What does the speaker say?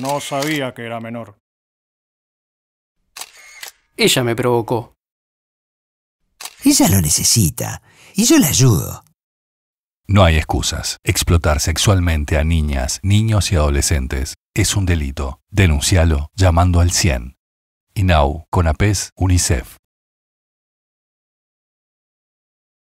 No sabía que era menor. Ella me provocó. Ella lo necesita y yo la ayudo. No hay excusas. Explotar sexualmente a niñas, niños y adolescentes es un delito. Denuncialo llamando al cien 100. INAU, CONAPES, UNICEF.